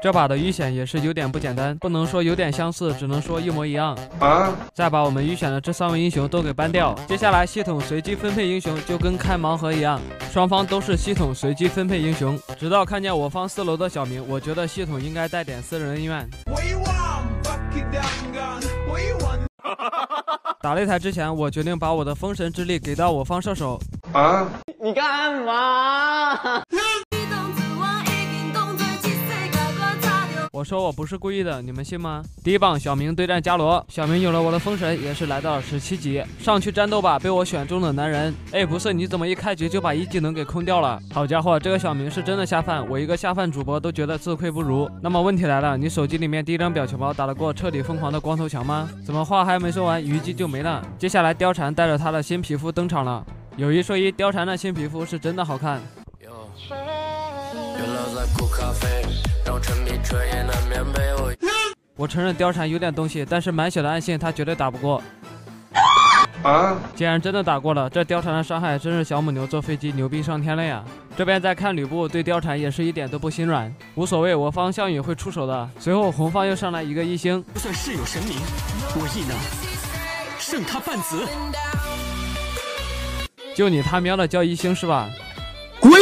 这把的遇险也是有点不简单，不能说有点相似，只能说一模一样。啊！再把我们预选的这三位英雄都给搬掉。接下来系统随机分配英雄，就跟开盲盒一样，双方都是系统随机分配英雄。直到看见我方四楼的小明，我觉得系统应该带点私人恩怨。打擂台之前，我决定把我的封神之力给到我方射手。啊！你干嘛？说我不是故意的，你们信吗？第一棒，小明对战伽罗，小明有了我的封神，也是来到了十七级，上去战斗吧，被我选中的男人。哎，不是，你怎么一开局就把一技能给空掉了？好家伙，这个小明是真的下饭，我一个下饭主播都觉得自愧不如。那么问题来了，你手机里面第一张表情包打得过彻底疯狂的光头强吗？怎么话还没说完，虞姬就没了？接下来貂蝉带着她的新皮肤登场了。有一说一，貂蝉的新皮肤是真的好看。我承认貂蝉有点东西，但是满血的暗信他绝对打不过。啊！竟然真的打过了，这貂蝉的伤害真是小母牛坐飞机牛逼上天了呀！这边在看吕布对貂蝉也是一点都不心软，无所谓，我方项羽会出手的。随后红方又上来一个一星，就算是有神明，我亦能胜他半子。就你他喵的叫一星是吧？滚！